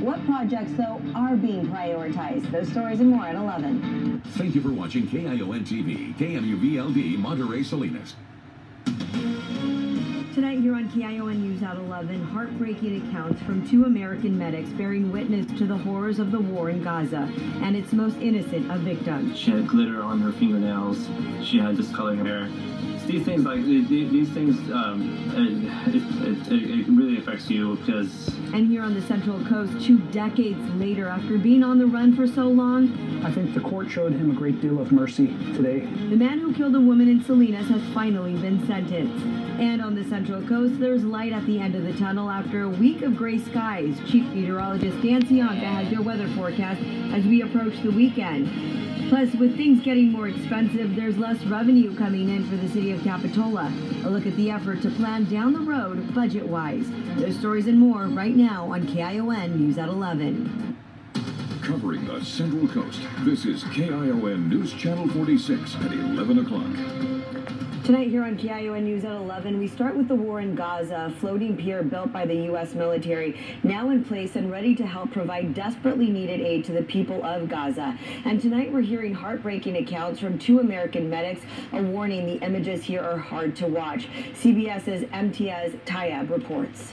What projects, though, are being prioritized? Those stories and more at 11. Thank you for watching KION TV, KMUVLD, Monterey Salinas. Tonight here on KION News at 11, heartbreaking accounts from two American medics bearing witness to the horrors of the war in Gaza and its most innocent of victims. She had glitter on her fingernails. She had discolored hair. These things, like these things, um, it, it, it, it really affects you because. And here on the Central Coast, two decades later, after being on the run for so long, I think the court showed him a great deal of mercy today. The man who killed a woman in Salinas has finally been sentenced. And on the Central Coast, there's light at the end of the tunnel after a week of gray skies. Chief Meteorologist Dan Cianca has your weather forecast as we approach the weekend. Plus, with things getting more expensive, there's less revenue coming in for the city of Capitola. A look at the effort to plan down the road budget-wise. Those stories and more right now on KION News at 11. Covering the Central Coast, this is KION News Channel 46 at 11 o'clock. Tonight here on KION News at 11, we start with the war in Gaza, floating pier built by the U.S. military, now in place and ready to help provide desperately needed aid to the people of Gaza. And tonight we're hearing heartbreaking accounts from two American medics, a warning the images here are hard to watch. CBS's Imtiaz Tyab reports.